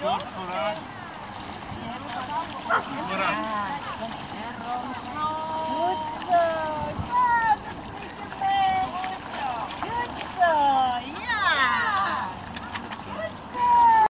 Coragem.